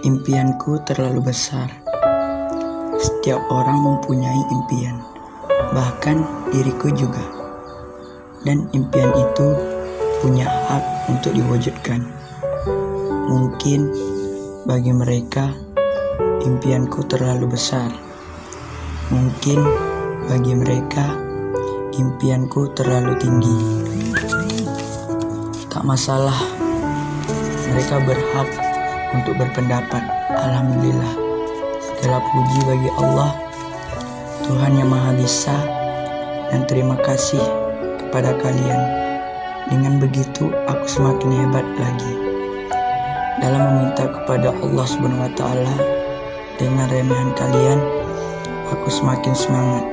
Impianku terlalu besar. Setiap orang mempunyai impian, bahkan diriku juga. Dan impian itu punya hak untuk diwujudkan. Mungkin bagi mereka, impianku terlalu besar. Mungkin bagi mereka, impianku terlalu tinggi. Tak masalah, mereka berhak untuk berpendapat. Alhamdulillah, segala puji bagi Allah, Tuhan yang Maha Bisa, dan terima kasih kepada kalian. Dengan begitu, aku semakin hebat lagi dalam meminta kepada Allah Subhanahu wa Ta'ala. Dengan remehan kalian, aku semakin semangat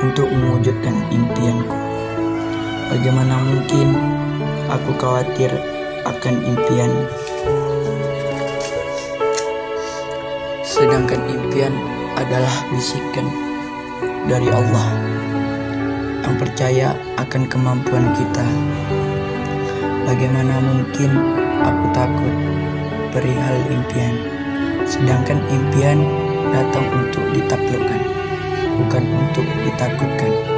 untuk mewujudkan impianku. Bagaimana mungkin aku khawatir akan impian sedangkan impian adalah bisikan dari Allah yang percaya akan kemampuan kita. Bagaimana mungkin aku takut perihal impian, sedangkan impian datang untuk ditaklukkan, bukan untuk ditakutkan.